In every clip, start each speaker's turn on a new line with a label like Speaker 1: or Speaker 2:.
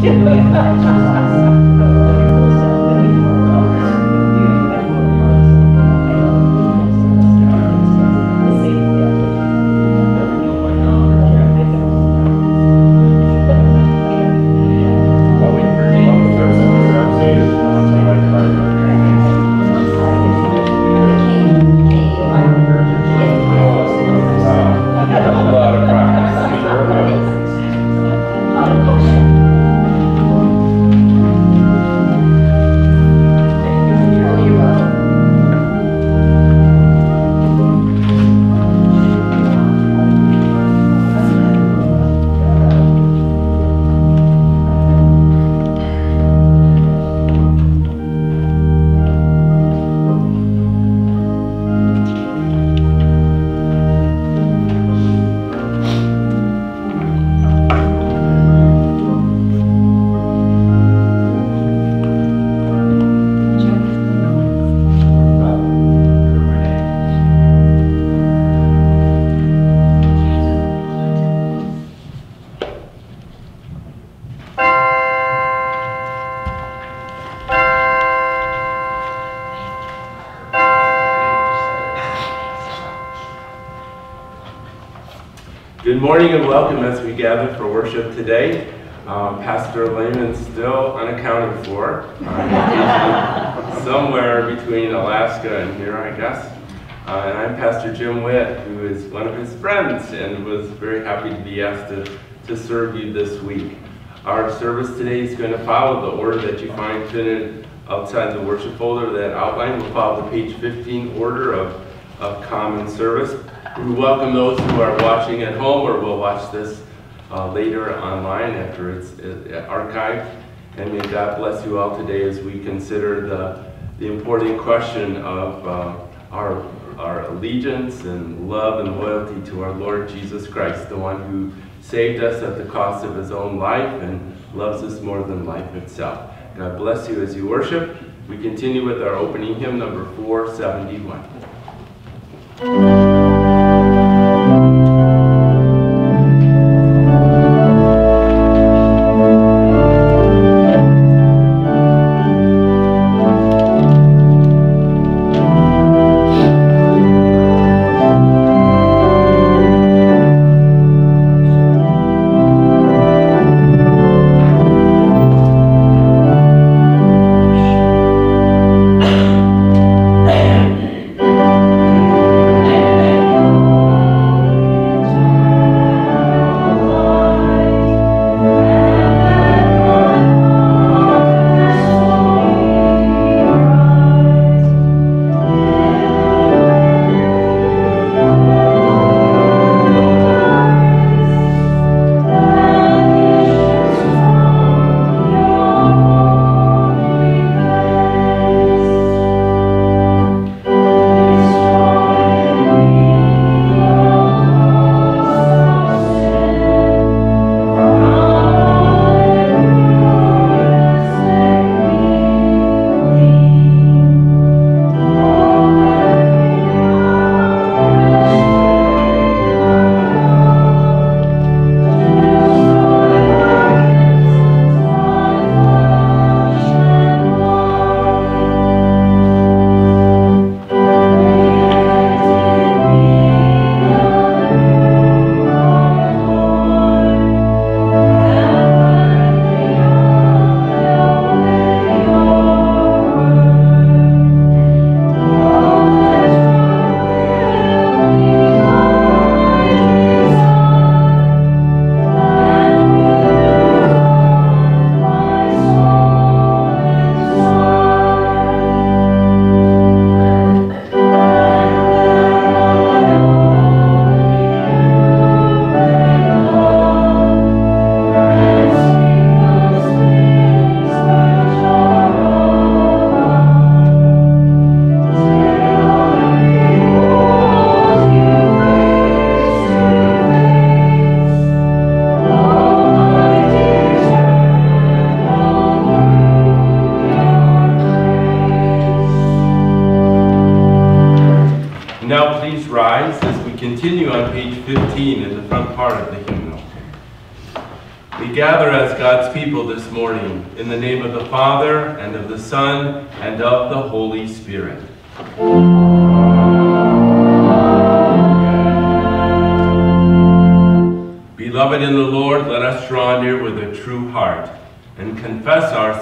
Speaker 1: 天地白驹 Good morning and welcome as we gather for worship today. Um, Pastor Lehman's still unaccounted for, somewhere between Alaska and here, I guess. Uh, and I'm Pastor Jim Witt, who is one of his friends and was very happy to be asked to, to serve you this week. Our service today is going to follow the order that you find printed outside the worship folder that outline. We'll follow the page 15 order of, of common service. We welcome those who are watching at home or will watch this uh, later online after it's archived. And may God bless you all today as we consider the, the important question of uh, our, our allegiance and love and loyalty to our Lord Jesus Christ, the one who saved us at the cost of his own life and loves us more than life itself. God bless you as you worship. We continue with our opening hymn number 471.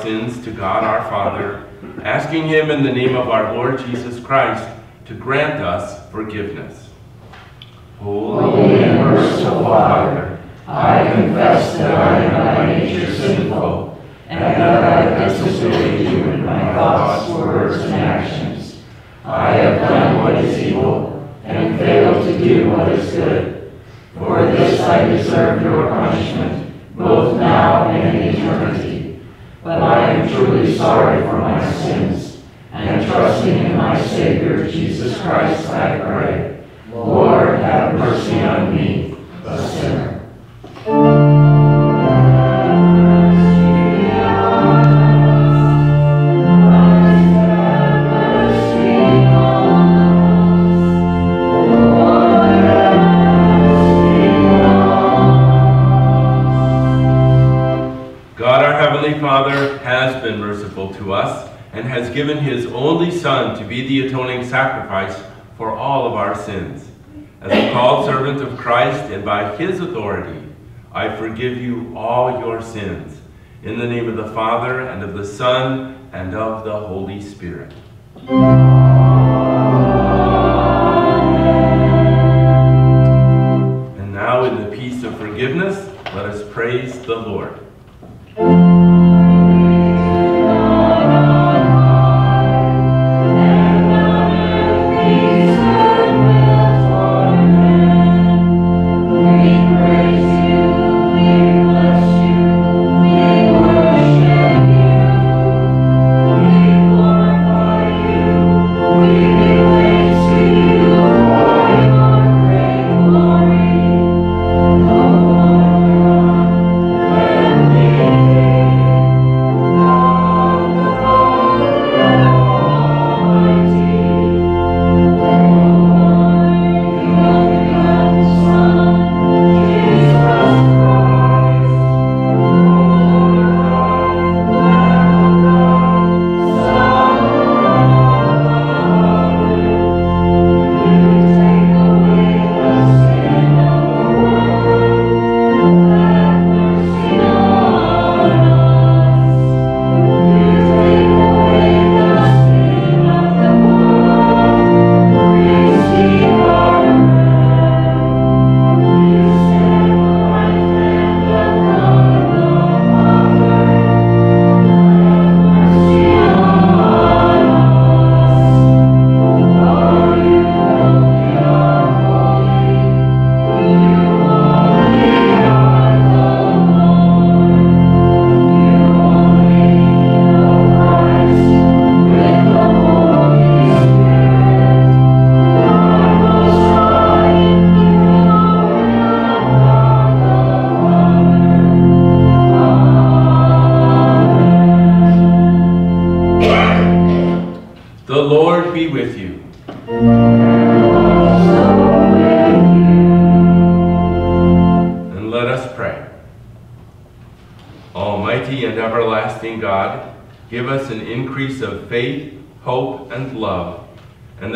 Speaker 1: Sins to God our Father, asking Him in the name of our Lord Jesus Christ to grant us forgiveness. Given his only Son to be the atoning sacrifice for all of our sins. As a called servant of Christ and by his authority, I forgive you all your sins. In the name of the Father, and of the Son, and of the Holy Spirit.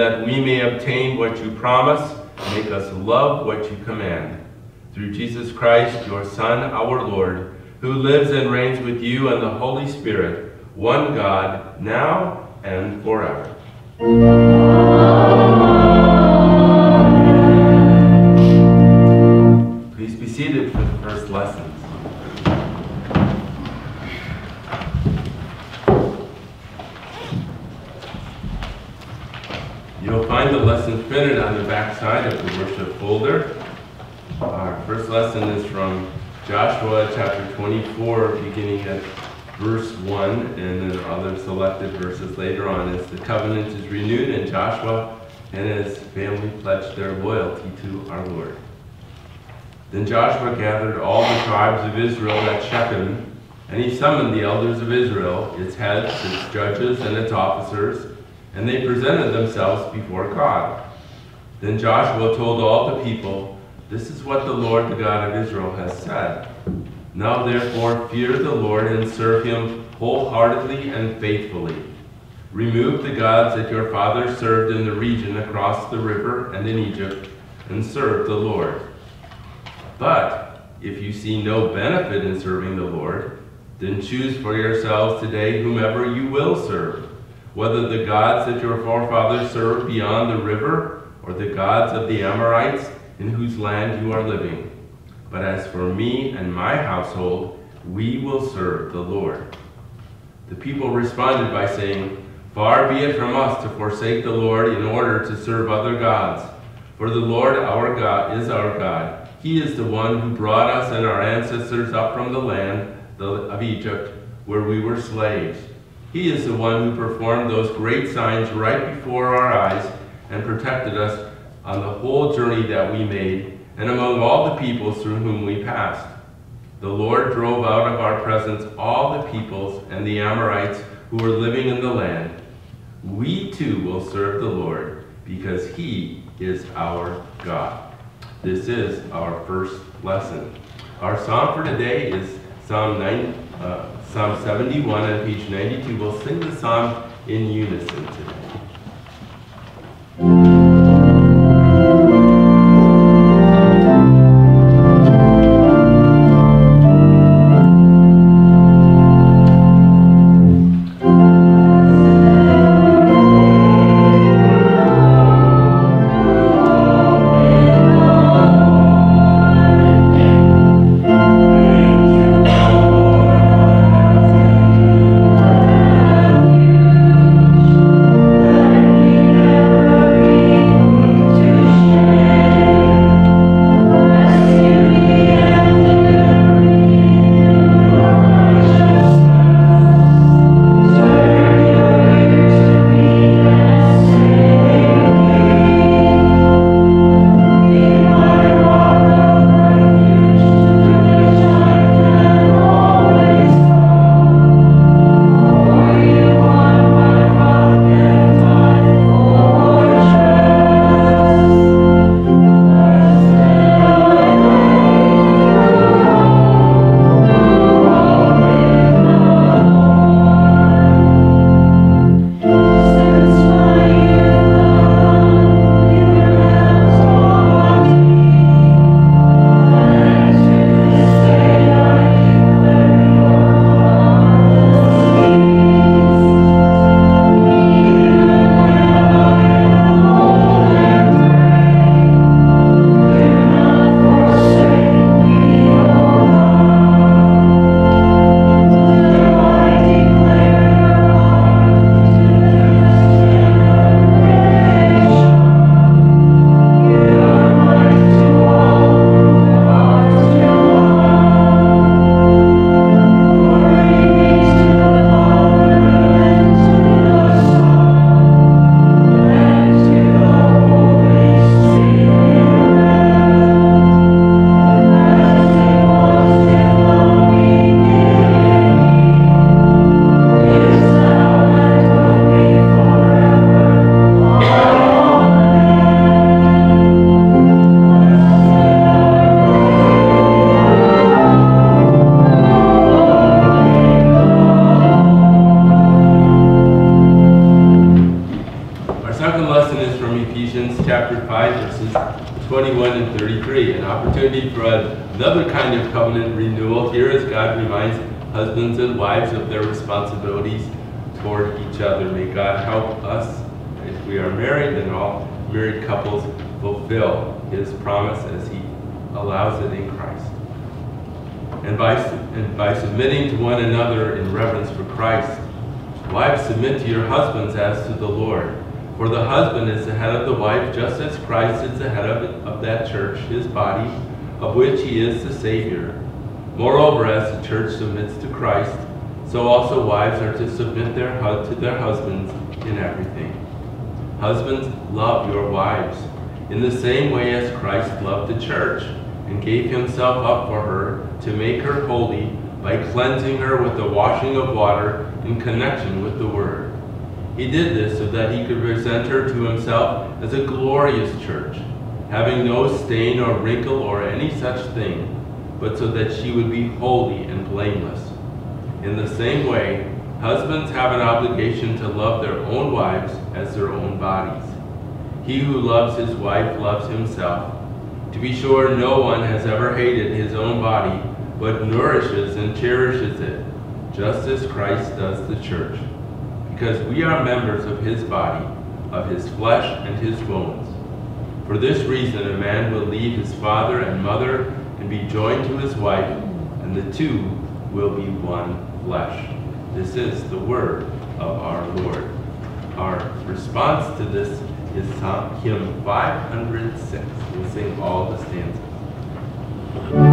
Speaker 1: That we may obtain what you promise, make us love what you command. Through Jesus Christ, your Son, our Lord, who lives and reigns with you and the Holy Spirit, one God, now and forever. And other selected verses later on as the covenant is renewed in Joshua and his family pledged their loyalty to our Lord. Then Joshua gathered all the tribes of Israel at Shechem, and he summoned the elders of Israel, its heads, its judges, and its officers, and they presented themselves before God. Then Joshua told all the people, This is what the Lord, the God of Israel, has said. Now therefore fear the Lord and serve him wholeheartedly and faithfully. Remove the gods that your fathers served in the region across the river and in Egypt, and serve the Lord. But if you see no benefit in serving the Lord, then choose for yourselves today whomever you will serve, whether the gods that your forefathers served beyond the river, or the gods of the Amorites in whose land you are living. But as for me and my household, we will serve the Lord. The people responded by saying, Far be it from us to forsake the Lord in order to serve other gods. For the Lord our God is our God. He is the one who brought us and our ancestors up from the land of Egypt, where we were slaves. He is the one who performed those great signs right before our eyes and protected us on the whole journey that we made and among all the peoples through whom we passed. The Lord drove out of our presence all the peoples and the Amorites who were living in the land. We too will serve the Lord because he is our God. This is our first lesson. Our psalm for today is Psalm, 9, uh, psalm 71 on page 92. We'll sing the psalm in unison today. To one another in reverence for Christ. Wives submit to your husbands as to the Lord. For the husband is the head of the wife just as Christ is the head of of that church his body of which he is the savior. Moreover as the church submits to Christ so also wives are to submit their to their husbands in everything. Husbands, love your wives in the same way as Christ loved the church and gave himself up for her to make her holy by cleansing her with the washing of water in connection with the word. He did this so that he could present her to himself as a glorious church, having no stain or wrinkle or any such thing, but so that she would be holy and blameless. In the same way, husbands have an obligation to love their own wives as their own bodies. He who loves his wife loves himself. To be sure, no one has ever hated his own body, but nourishes and cherishes it, just as Christ does the church. Because we are members of his body, of his flesh and his bones. For this reason, a man will leave his father and mother and be joined to his wife, and the two will be one flesh. This is the word of our Lord. Our response to this is hymn 506. We'll sing all the stanzas.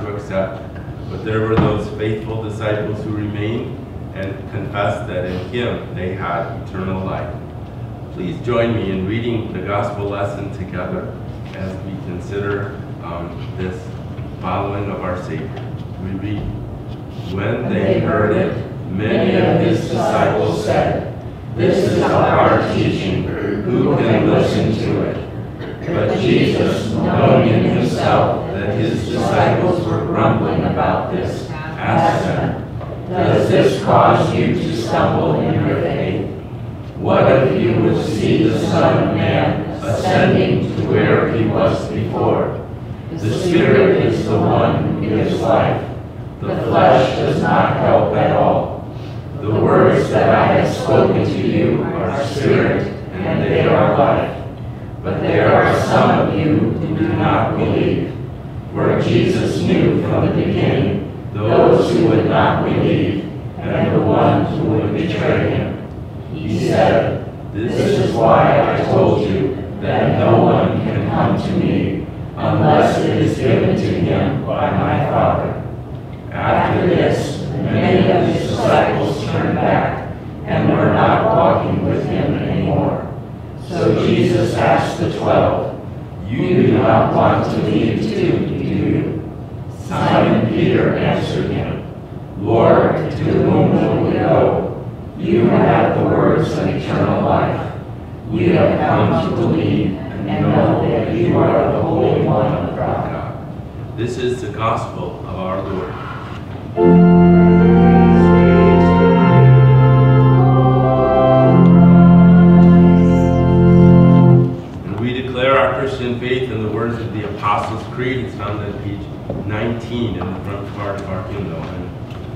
Speaker 1: to accept, but there were those faithful disciples who remained and confessed that in him they had eternal life. Please join me in reading the gospel lesson together as we consider um, this following of our Savior. We read, When they heard it, many of his disciples said, This is hard teaching.
Speaker 2: Who
Speaker 1: can listen to
Speaker 2: it?
Speaker 1: But Jesus, knowing in himself that his disciples grumbling about
Speaker 3: this,
Speaker 1: asked them,
Speaker 3: Does this cause you to stumble in your faith?
Speaker 1: What if you would see the Son
Speaker 2: of Man
Speaker 3: ascending to where he was
Speaker 2: before?
Speaker 1: The Spirit is the one
Speaker 3: who gives
Speaker 2: life.
Speaker 1: The flesh
Speaker 2: does not
Speaker 3: help
Speaker 2: at all.
Speaker 1: The words that
Speaker 2: I have spoken to you are spirit,
Speaker 1: and they are
Speaker 2: life.
Speaker 1: But there are some of you
Speaker 3: who
Speaker 1: do not
Speaker 2: believe where Jesus knew from the beginning
Speaker 1: those who
Speaker 3: would not believe
Speaker 2: and the ones who would betray him.
Speaker 3: He
Speaker 2: said,
Speaker 1: This is why I told you that no one can come
Speaker 2: to me unless it is given to him by my Father.
Speaker 1: After this,
Speaker 3: many of his disciples turned back
Speaker 2: and were not walking with him anymore.
Speaker 3: So Jesus asked the twelve,
Speaker 1: you do not want to
Speaker 3: leave too, do you?
Speaker 2: Simon Peter answered him,
Speaker 1: Lord, to whom will we
Speaker 3: go? You have the words of eternal life. We have come to believe
Speaker 1: and know that you are the Holy One of God. This is the gospel of our Lord.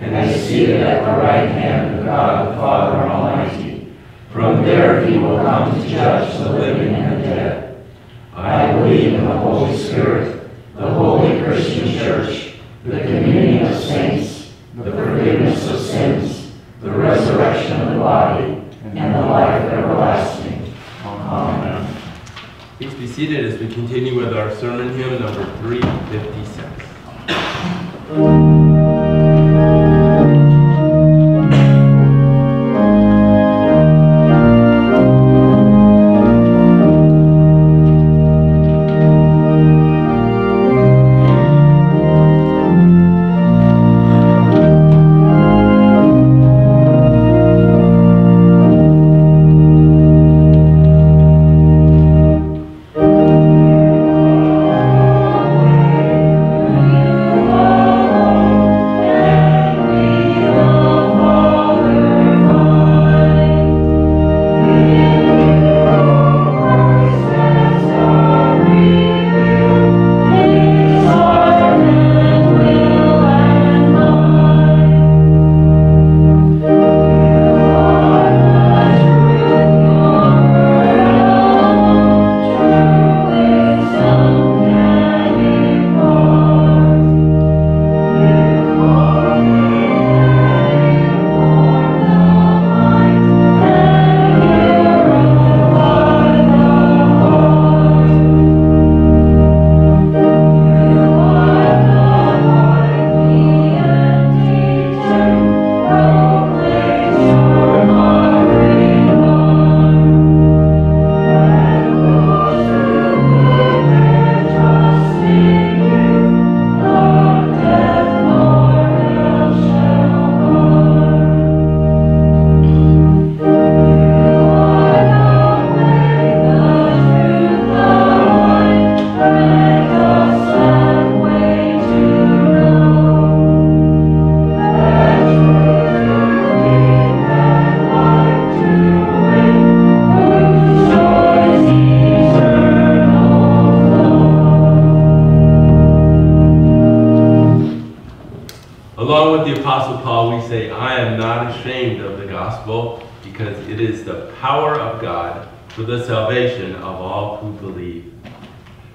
Speaker 2: and is seated at the right hand of God the Father Almighty.
Speaker 1: From there
Speaker 2: he will come to judge
Speaker 3: the living and the
Speaker 2: dead.
Speaker 1: I believe in the
Speaker 2: Holy Spirit, the holy Christian church, the communion of saints, the forgiveness of sins, the resurrection of
Speaker 3: the body, and the life everlasting.
Speaker 2: Amen.
Speaker 1: Please be seated as we continue with our sermon hymn number 356.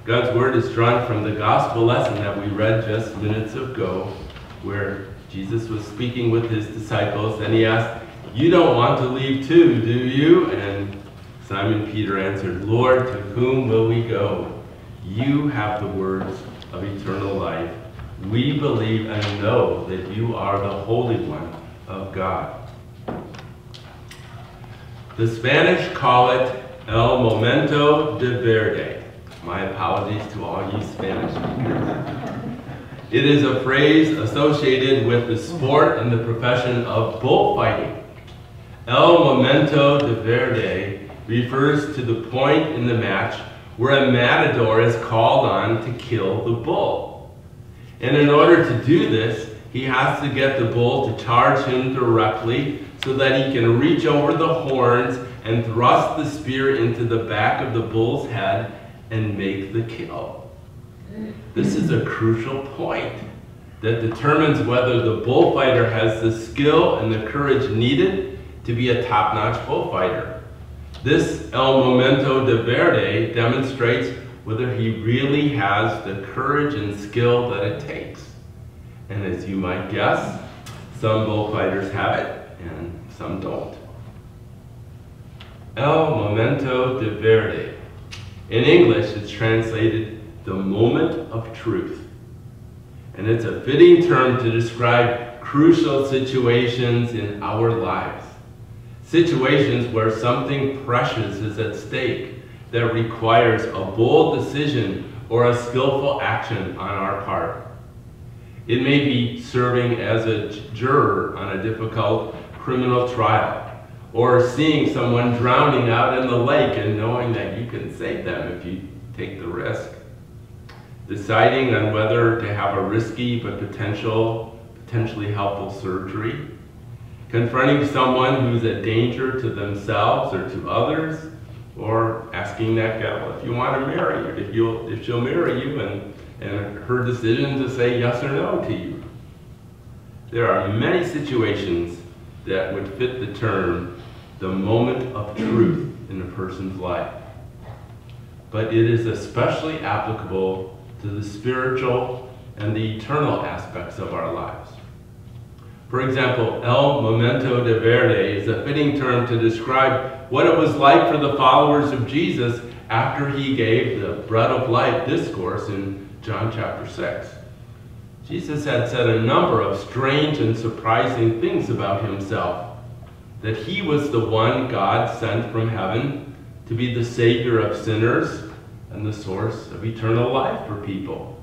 Speaker 1: God's word is drawn from the gospel lesson that we read just minutes ago, where Jesus was speaking with his disciples and he asked, You don't want to leave too, do you? And Simon Peter answered, Lord, to whom will we go? You have the words of eternal life. We believe and know that you are the Holy One of God. The Spanish call it El Momento de Verde. My apologies to all you Spanish speakers. It is a phrase associated with the sport and the profession of bullfighting. El Momento de Verde refers to the point in the match where a matador is called on to kill the bull. And in order to do this, he has to get the bull to charge him directly so that he can reach over the horns and thrust the spear into the back of the bull's head and make the kill. This is a crucial point that determines whether the bullfighter has the skill and the courage needed to be a top-notch bullfighter. This El Momento de Verde demonstrates whether he really has the courage and skill that it takes. And as you might guess, some bullfighters have it and some don't. El momento de verde. In English, it's translated the moment of truth. And it's a fitting term to describe crucial situations in our lives. Situations where something precious is at stake that requires a bold decision or a skillful action on our part. It may be serving as a juror on a difficult criminal trial, or seeing someone drowning out in the lake and knowing that you can save them if you take the risk. Deciding on whether to have a risky but potential, potentially helpful surgery. Confronting someone who's a danger to themselves or to others, or asking that gal if you want to marry her, if, you'll, if she'll marry you, and, and her decision to say yes or no to you. There are many situations that would fit the term the moment of truth in a person's life. But it is especially applicable to the spiritual and the eternal aspects of our lives. For example, El Momento de Verde is a fitting term to describe what it was like for the followers of Jesus after he gave the bread of life discourse in John chapter 6. Jesus had said a number of strange and surprising things about himself. That he was the one God sent from heaven to be the Savior of sinners and the source of eternal life for people.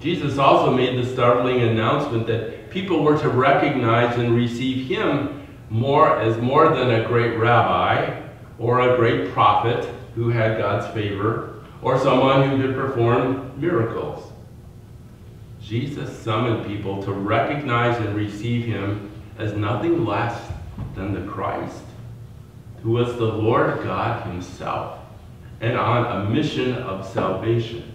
Speaker 1: Jesus also made the startling announcement that people were to recognize and receive him more as more than a great rabbi or a great prophet who had God's favor or someone who could perform miracles. Jesus summoned people to recognize and receive him as nothing less than the Christ, who was the Lord God himself and on a mission of salvation.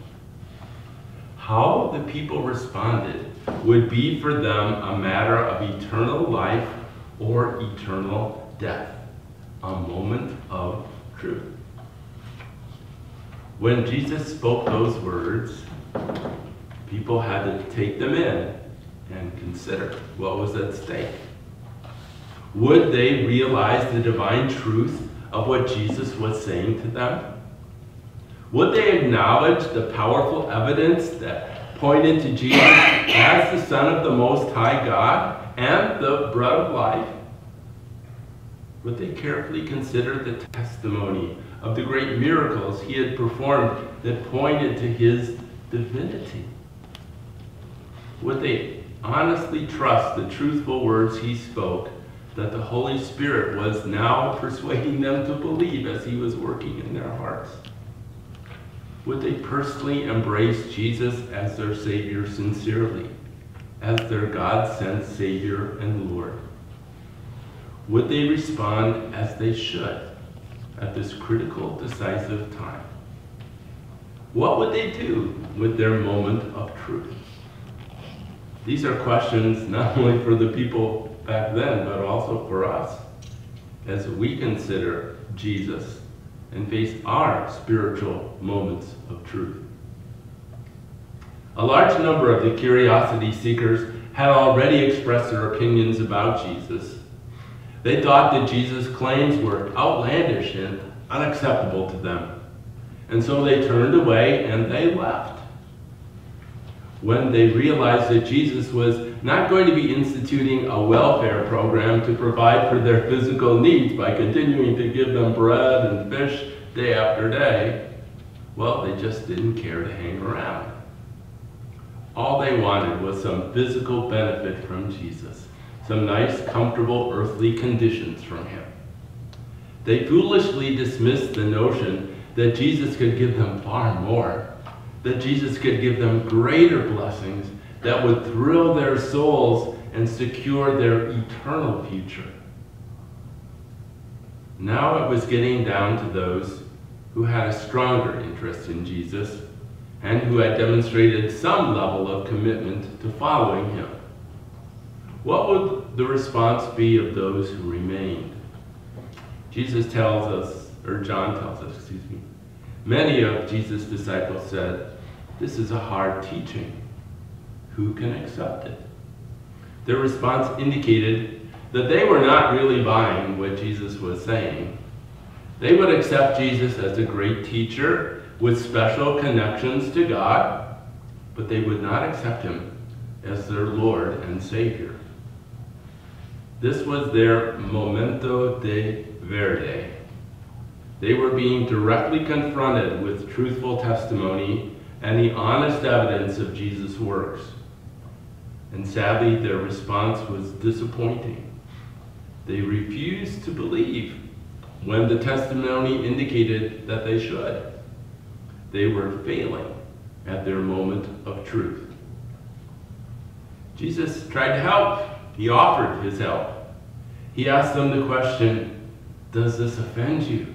Speaker 1: How the people responded would be for them a matter of eternal life or eternal death, a moment of truth. When Jesus spoke those words, people had to take them in and consider what was at stake. Would they realize the divine truth of what Jesus was saying to them? Would they acknowledge the powerful evidence that pointed to Jesus as the Son of the Most High God and the bread of life? Would they carefully consider the testimony of the great miracles he had performed that pointed to his divinity? Would they honestly trust the truthful words he spoke that the Holy Spirit was now persuading them to believe as he was working in their hearts? Would they personally embrace Jesus as their Savior sincerely, as their God sent Savior and Lord? Would they respond as they should at this critical, decisive time? What would they do with their moment of truth? These are questions not only for the people back then, but also for us as we consider Jesus and face our spiritual moments of truth. A large number of the curiosity seekers had already expressed their opinions about Jesus. They thought that Jesus' claims were outlandish and unacceptable to them. And so they turned away and they left. When they realized that Jesus was not going to be instituting a welfare program to provide for their physical needs by continuing to give them bread and fish day after day, well, they just didn't care to hang around. All they wanted was some physical benefit from Jesus, some nice, comfortable earthly conditions from him. They foolishly dismissed the notion that Jesus could give them far more, that Jesus could give them greater blessings that would thrill their souls and secure their eternal future. Now it was getting down to those who had a stronger interest in Jesus and who had demonstrated some level of commitment to following him. What would the response be of those who remained? Jesus tells us, or John tells us, excuse me, Many of Jesus' disciples said, This is a hard teaching. Who can accept it? Their response indicated that they were not really buying what Jesus was saying. They would accept Jesus as a great teacher with special connections to God, but they would not accept him as their Lord and Savior. This was their momento de verde. They were being directly confronted with truthful testimony and the honest evidence of Jesus' works. And sadly, their response was disappointing. They refused to believe when the testimony indicated that they should. They were failing at their moment of truth. Jesus tried to help. He offered his help. He asked them the question, Does this offend you?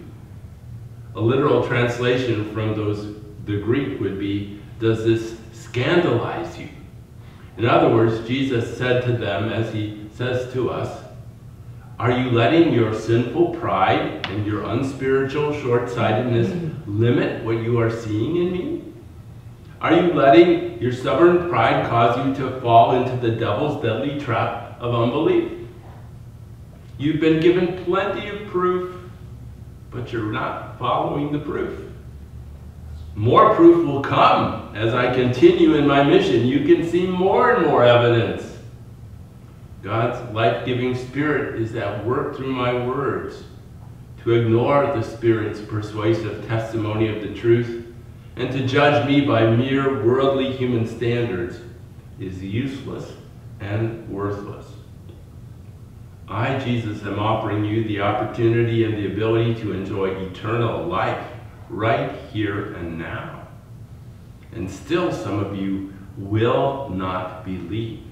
Speaker 1: A literal translation from those the Greek would be, Does this scandalize you? In other words, Jesus said to them, as he says to us, Are you letting your sinful pride and your unspiritual short sightedness mm-hmm. limit what you are seeing in me? Are you letting your stubborn pride cause you to fall into the devil's deadly trap of unbelief? You've been given plenty of proof, but you're not following the proof. More proof will come as I continue in my mission. You can see more and more evidence. God's life giving Spirit is at work through my words. To ignore the Spirit's persuasive testimony of the truth and to judge me by mere worldly human standards is useless and worthless. I, Jesus, am offering you the opportunity and the ability to enjoy eternal life right here and now. And still, some of you will not believe.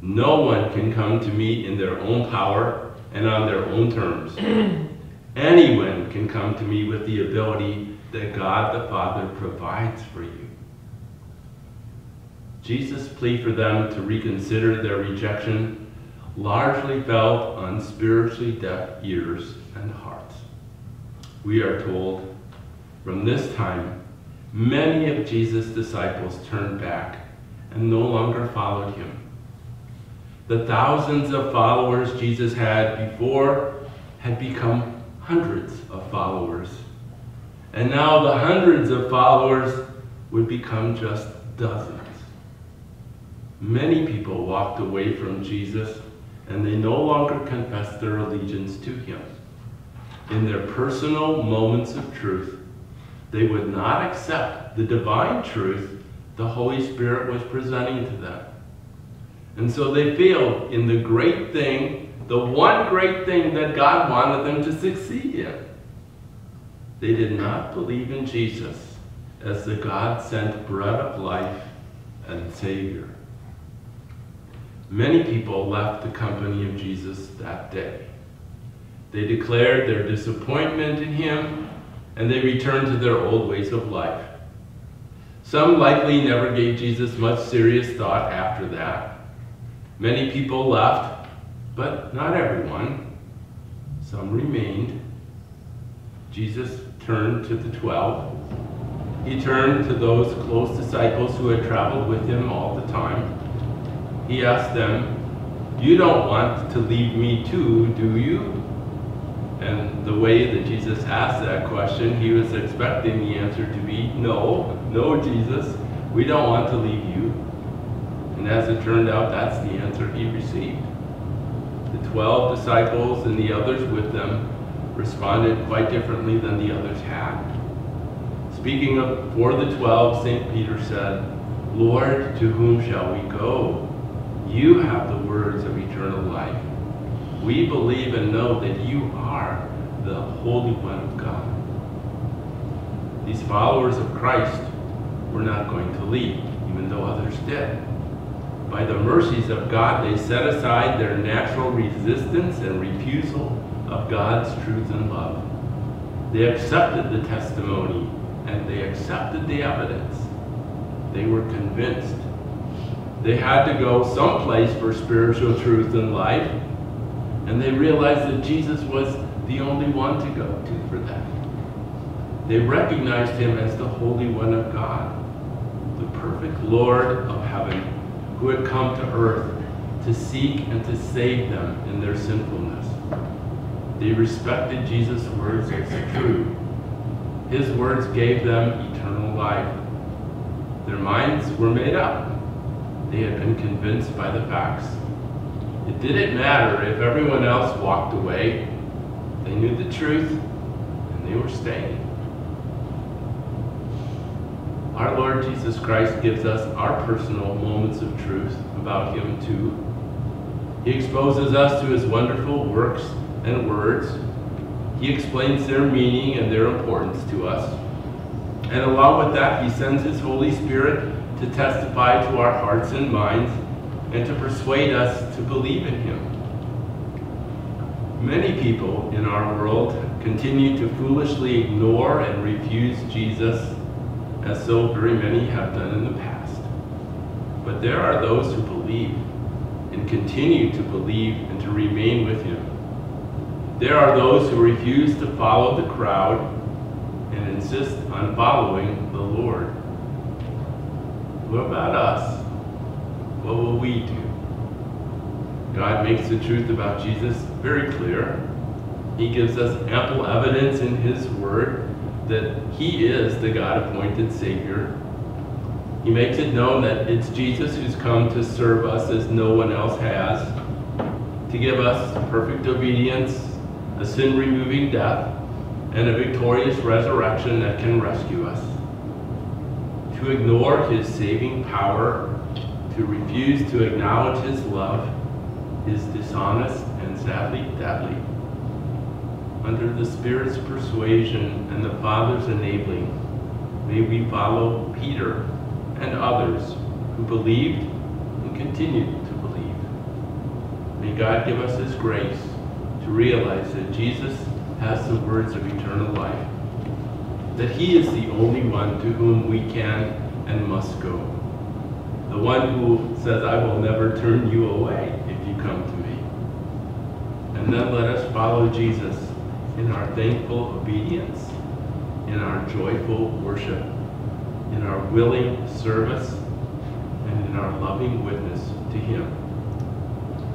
Speaker 1: No one can come to me in their own power and on their own terms. Anyone can come to me with the ability that God the Father provides for you. Jesus' plea for them to reconsider their rejection largely fell on spiritually deaf ears. We are told, from this time, many of Jesus' disciples turned back and no longer followed him. The thousands of followers Jesus had before had become hundreds of followers and now the hundreds of followers would become just dozens. Many people walked away from Jesus and they no longer confessed their allegiance to him. In their personal moments of truth, they would not accept the divine truth the Holy Spirit was presenting to them. And so they failed in the great thing, the one great thing that God wanted them to succeed in. They did not believe in Jesus as the God sent bread of life and Savior. Many people left the company of Jesus that day. They declared their disappointment in him and they returned to their old ways of life. Some likely never gave Jesus much serious thought after that. Many people left, but not everyone. Some remained. Jesus turned to the twelve. He turned to those close disciples who had traveled with him all the time. He asked them, You don't want to leave me too, do you? And the way that Jesus asked that question, he was expecting the answer to be, No, no, Jesus, we don't want to leave you. And as it turned out, that's the answer he received. The twelve disciples and the others with them responded quite differently than the others had. Speaking of for the twelve, St. Peter said, Lord, to whom shall we go? You have the words of eternal life. We believe and know that you are the Holy One of God. These followers of Christ were not going to leave, even though others did. By the mercies of God, they set aside their natural resistance and refusal of God's truth and love. They accepted the testimony and they accepted the evidence. They were convinced. They had to go someplace for spiritual truth and life, and they realized that Jesus was the only one to go to for that. They recognized him as the Holy One of God, the perfect Lord of heaven, who had come to earth to seek and to save them in their sinfulness. They respected Jesus' words as true. His words gave them eternal life. Their minds were made up. They had been convinced by the facts. It didn't matter if everyone else walked away. They knew the truth and they were staying. Our Lord Jesus Christ gives us our personal moments of truth about Him too. He exposes us to His wonderful works and words. He explains their meaning and their importance to us. And along with that, He sends His Holy Spirit to testify to our hearts and minds and to persuade us to believe in Him. Many people in our world continue to foolishly ignore and refuse Jesus, as so very many have done in the past. But there are those who believe and continue to believe and to remain with Him. There are those who refuse to follow the crowd and insist on following the Lord. What about us? What will we do? God makes the truth about Jesus very clear. He gives us ample evidence in His Word that He is the God appointed Savior. He makes it known that it's Jesus who's come to serve us as no one else has, to give us perfect obedience, a sin removing death, and a victorious resurrection that can rescue us. To ignore His saving power, to refuse to acknowledge His love, is dishonest and sadly deadly. Under the Spirit's persuasion and the Father's enabling, may we follow Peter and others who believed and continue to believe. May God give us His grace to realize that Jesus has the words of eternal life, that He is the only one to whom we can and must go, the one who says, I will never turn you away if you come to me. And then let us follow Jesus in our thankful obedience, in our joyful worship, in our willing service, and in our loving witness to Him.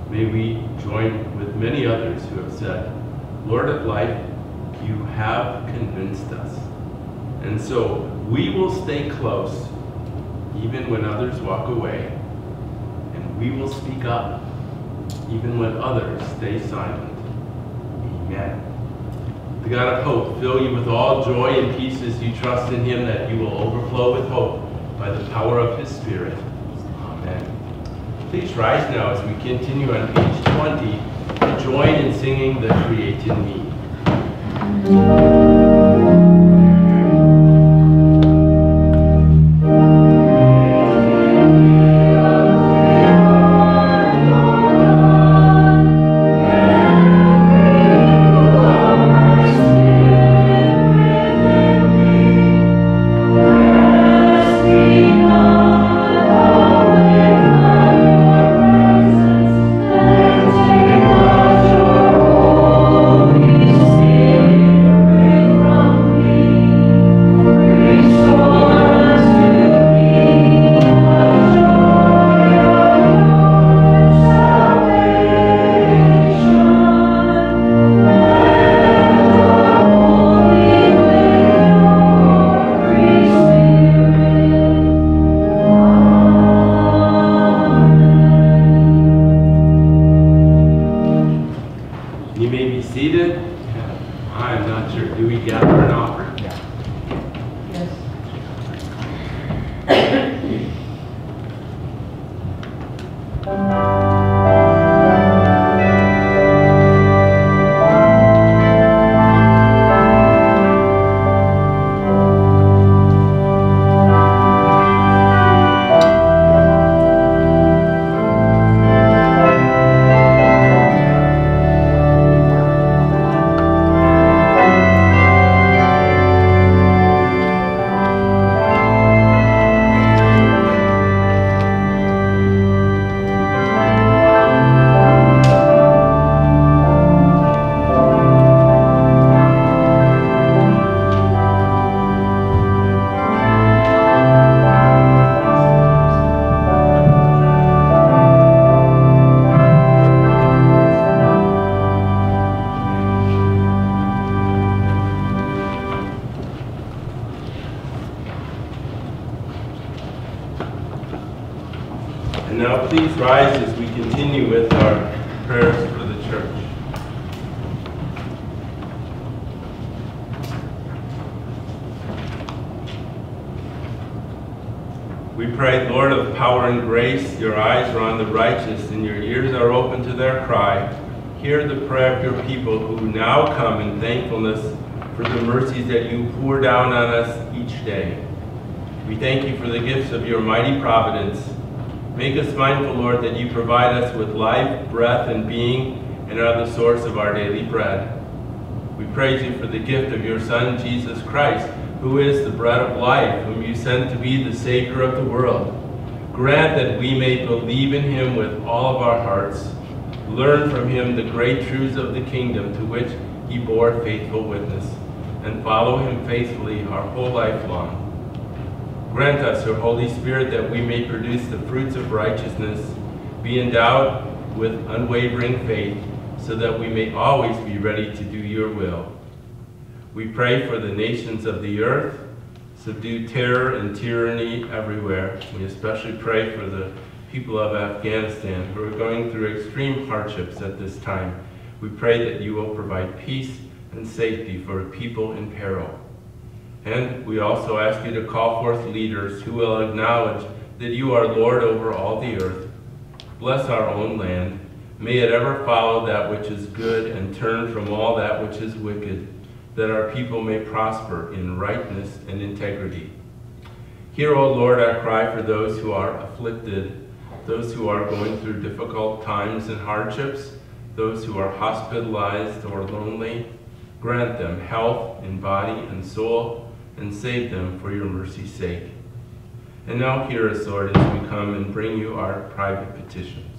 Speaker 1: May we join with many others who have said, Lord of life, you have convinced us. And so we will stay close even when others walk away, and we will speak up even when others stay silent. Amen. The God of hope fill you with all joy and peace as you trust in him that you will overflow with hope by the power of his Spirit. Amen. Please rise now as we continue on page 20 to join in singing the Create in Me. Power grace, your eyes are on the righteous and your ears are open to their cry. Hear the prayer of your people who now come in thankfulness for the mercies that you pour down on us each day. We thank you for the gifts of your mighty providence. Make us mindful, Lord, that you provide us with life, breath, and being, and are the source of our daily bread. We praise you for the gift of your Son, Jesus Christ, who is the bread of life, whom you sent to be the Savior of the world. Grant that we may believe in him with all of our hearts, learn from him the great truths of the kingdom to which he bore faithful witness, and follow him faithfully our whole life long. Grant us your Holy Spirit that we may produce the fruits of righteousness, be endowed with unwavering faith, so that we may always be ready to do your will. We pray for the nations of the earth, subdue terror and tyranny everywhere. We especially pray for the people of Afghanistan who are going through extreme hardships at this time. We pray that you will provide peace and safety for people in peril. And we also ask you to call forth leaders who will acknowledge that you are Lord over all the earth. Bless our own land. May it ever follow that which is good and turn from all that which is wicked that our people may prosper in rightness and integrity. Hear, O Lord, our cry for those who are afflicted, those who are going through difficult times and hardships, those who are hospitalized or lonely. Grant them health in body and soul, and save them for your mercy's sake. And now hear us, Lord, as we come and bring you our private petitions.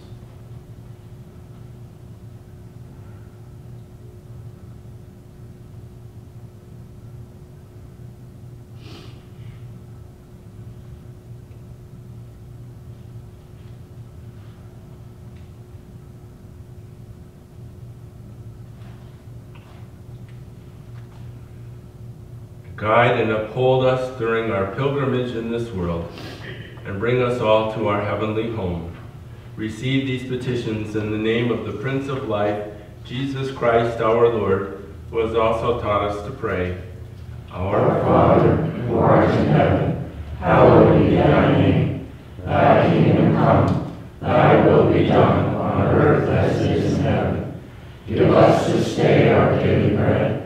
Speaker 1: Guide and uphold us during our pilgrimage in this world, and bring us all to our heavenly home. Receive these petitions in the name of the Prince of Life, Jesus Christ our Lord, who has also taught us to pray. Our
Speaker 2: Father, who art in heaven, hallowed be thy name. Thy kingdom come, thy will be done on earth as it is in heaven. Give us this day our daily bread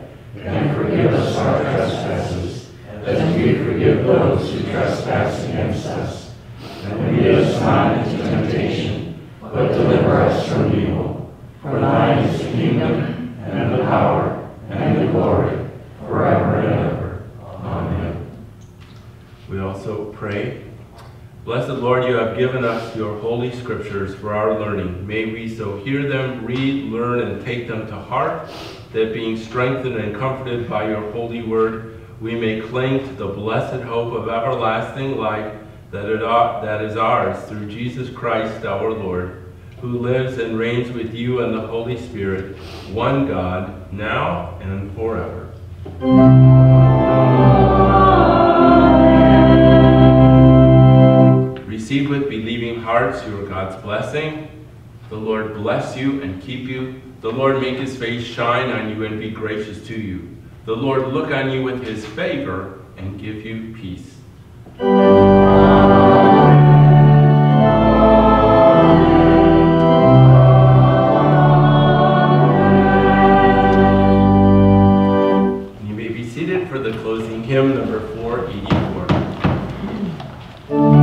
Speaker 2: and forgive us our trespasses, as we forgive those who trespass against us. And lead us not into temptation, but deliver us from evil. For thine is the kingdom, and the power, and the glory, forever and ever. Amen.
Speaker 1: We also pray, Blessed Lord, you have given us your holy scriptures for our learning. May we so hear them, read, learn, and take them to heart that being strengthened and comforted by your holy word, we may cling to the blessed hope of everlasting life that, it, that is ours through Jesus Christ our Lord, who lives and reigns with you and the Holy Spirit, one God, now and forever. Receive with believing hearts your God's blessing. The Lord bless you and keep you. The Lord make his face shine on you and be gracious to you. The Lord look on you with his favor and give you peace. You may be seated for the closing hymn, number 484.